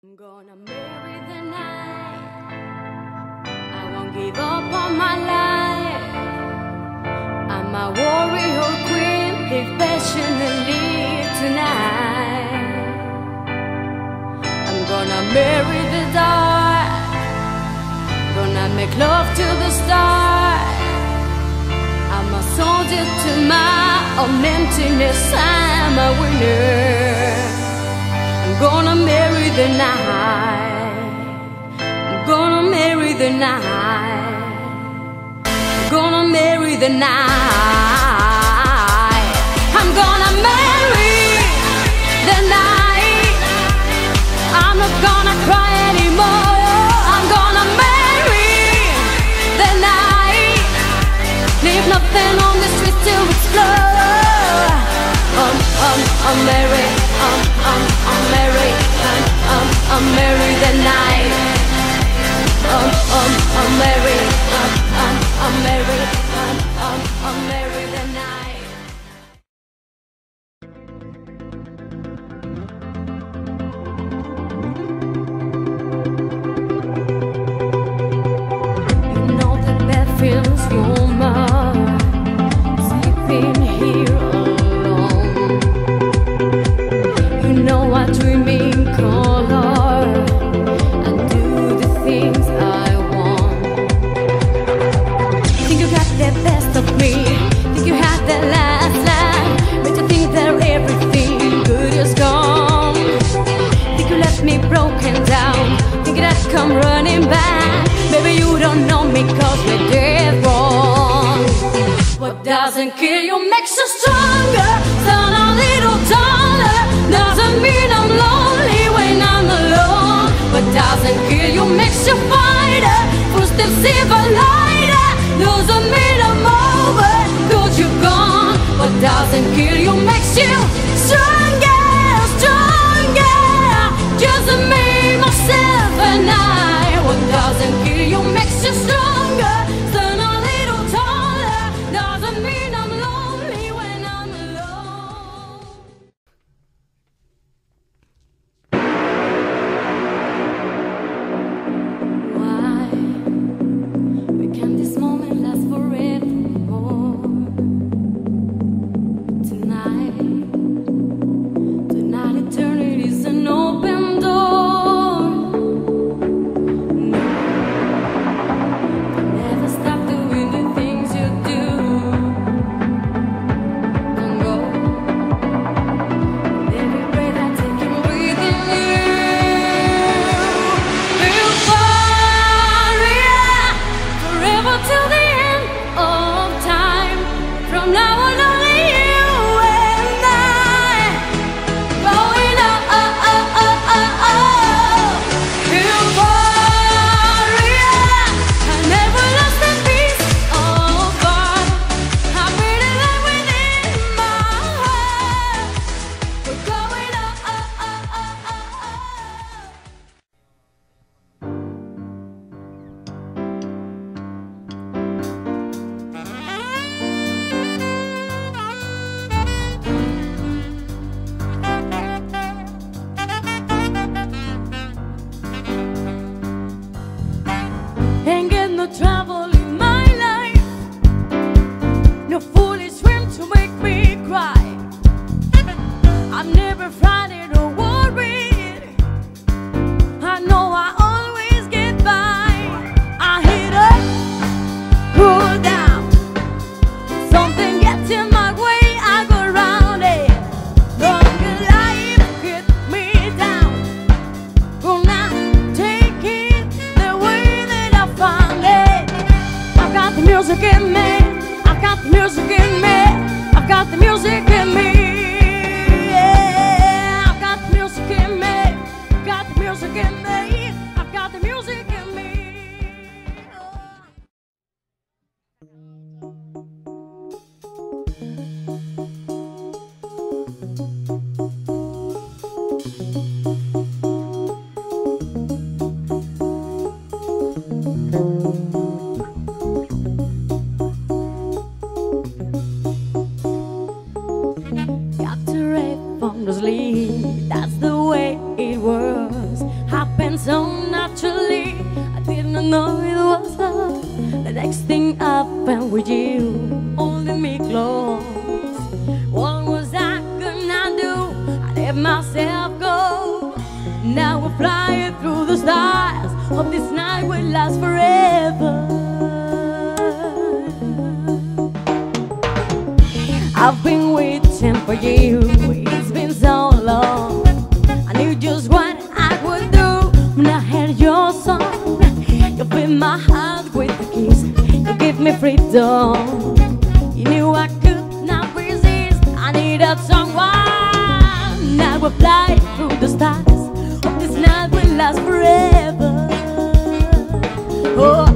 I'm gonna marry the night. I won't give up on my life. I'm a warrior queen, live passionately tonight. I'm gonna marry the dark. Gonna make love to the stars. I'm a soldier to my own emptiness. I'm a winner. I'm gonna marry the night. I'm gonna marry the night. I'm gonna marry the night. I'm gonna marry the night. I'm not gonna cry anymore. I'm gonna marry the night. Leave nothing on the street to explore. Um, um, I'm I'm married. Um, um, I'm married. I'm married the night. Broken down? Think that I'd come running back? Baby, you don't know me cause we're dead wrong. What doesn't kill you makes you stronger. Stand a little taller. Doesn't mean I'm lonely when I'm alone. What doesn't kill you makes you fighter. Footsteps even lighter. travel seamlessly. That's the way it was. Happened so naturally. I didn't know it was love. The next thing happened with you, holding me close. What was I gonna do? I let myself go. Now we're flying through the stars. Hope this night will last forever. I've been waiting for you. I knew just what I would do when I heard your song. You filled my heart with a kiss, you gave me freedom. You knew I could not resist. I needed someone. I will fly through the stars. This night will last forever. Oh.